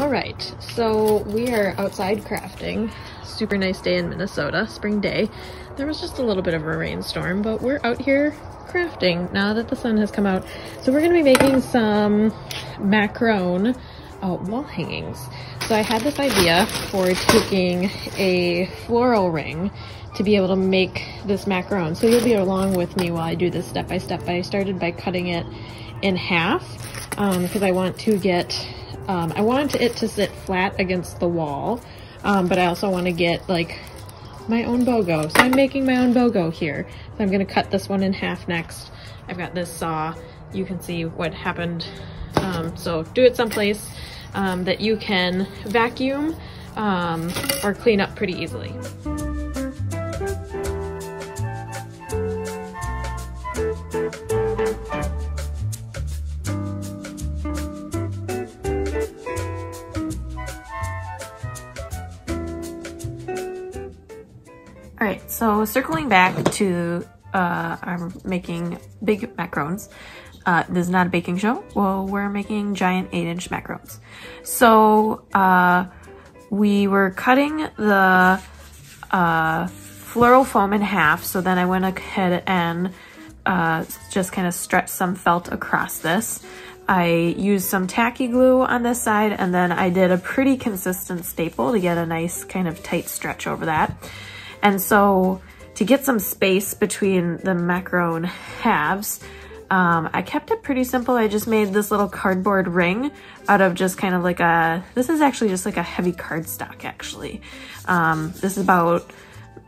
All right, so we are outside crafting. Super nice day in Minnesota, spring day. There was just a little bit of a rainstorm, but we're out here crafting now that the sun has come out. So we're gonna be making some macaron uh, wall hangings. So I had this idea for taking a floral ring to be able to make this macaron. So you'll be along with me while I do this step by step. I started by cutting it in half because um, I want to get, um, I want it to sit flat against the wall, um, but I also want to get like my own BOGO. So I'm making my own BOGO here. So I'm gonna cut this one in half next. I've got this saw. You can see what happened. Um, so do it someplace um, that you can vacuum um, or clean up pretty easily. All right, so circling back to uh, I'm making big macarons. Uh, this is not a baking show. Well, we're making giant eight inch macarons. So, uh, we were cutting the, uh, floral foam in half. So then I went ahead and, uh, just kind of stretched some felt across this. I used some tacky glue on this side and then I did a pretty consistent staple to get a nice kind of tight stretch over that. And so to get some space between the macaron halves, um, I kept it pretty simple. I just made this little cardboard ring out of just kind of like a, this is actually just like a heavy cardstock actually. Um, this is about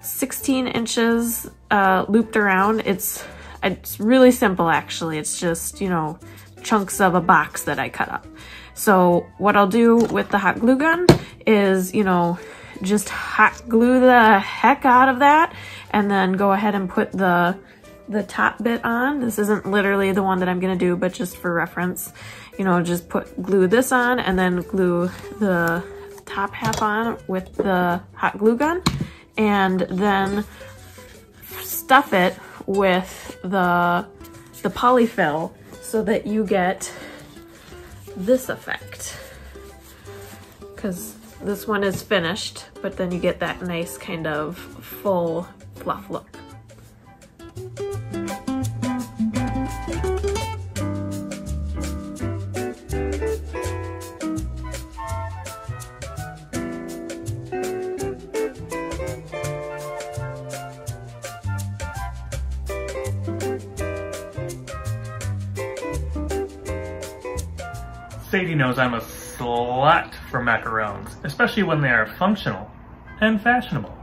16 inches uh, looped around. It's, it's really simple actually. It's just, you know, chunks of a box that I cut up. So what I'll do with the hot glue gun is, you know, just hot glue the heck out of that and then go ahead and put the the top bit on. This isn't literally the one that I'm gonna do, but just for reference, you know, just put glue this on and then glue the top half on with the hot glue gun and then stuff it with the the polyfill so that you get this effect because this one is finished, but then you get that nice kind of full fluff look. Sadie knows I'm a slut for macarons, especially when they are functional and fashionable.